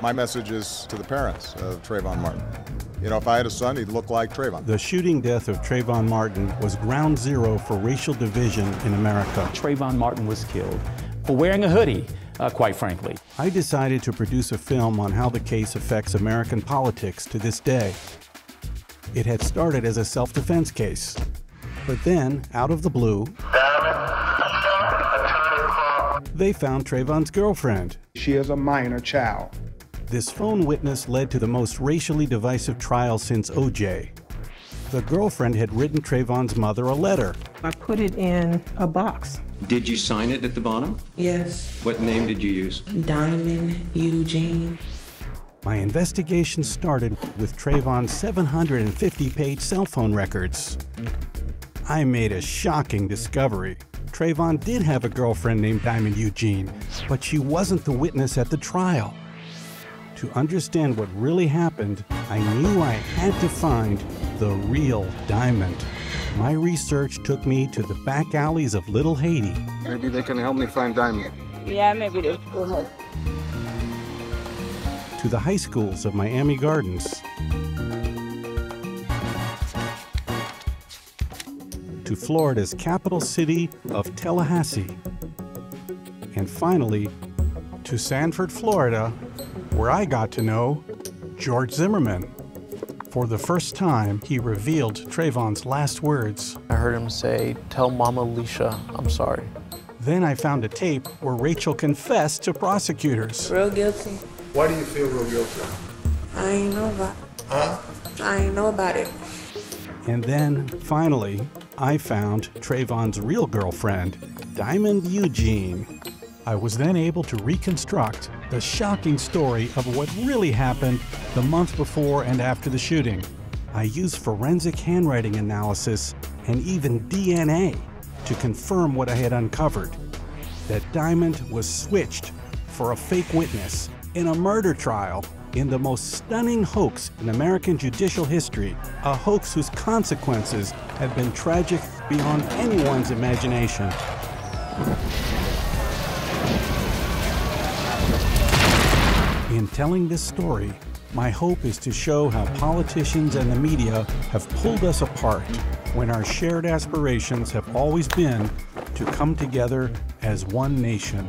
My message is to the parents of Trayvon Martin. You know, if I had a son, he'd look like Trayvon. The shooting death of Trayvon Martin was ground zero for racial division in America. Trayvon Martin was killed for wearing a hoodie, uh, quite frankly. I decided to produce a film on how the case affects American politics to this day. It had started as a self defense case. But then, out of the blue, they found Trayvon's girlfriend. She is a minor child. This phone witness led to the most racially divisive trial since OJ. The girlfriend had written Trayvon's mother a letter. I put it in a box. Did you sign it at the bottom? Yes. What name did you use? Diamond Eugene. My investigation started with Trayvon's 750 page cell phone records. I made a shocking discovery. Trayvon did have a girlfriend named Diamond Eugene, but she wasn't the witness at the trial. To understand what really happened, I knew I had to find the real Diamond. My research took me to the back alleys of Little Haiti. Maybe they can help me find Diamond. Yeah, maybe they will help. To the high schools of Miami Gardens. To Florida's capital city of Tallahassee. And finally, to Sanford, Florida, where I got to know George Zimmerman. For the first time, he revealed Trayvon's last words. I heard him say, Tell Mama Alicia I'm sorry. Then I found a tape where Rachel confessed to prosecutors. Real guilty. Why do you feel real guilty? I ain't know about Huh? I ain't know about it. And then, finally, I found Trayvon's real girlfriend, Diamond Eugene. I was then able to reconstruct the shocking story of what really happened the month before and after the shooting. I used forensic handwriting analysis and even DNA to confirm what I had uncovered that Diamond was switched for a fake witness in a murder trial in the most stunning hoax in American judicial history, a hoax whose consequences have been tragic beyond anyone's imagination. Telling this story, my hope is to show how politicians and the media have pulled us apart when our shared aspirations have always been to come together as one nation.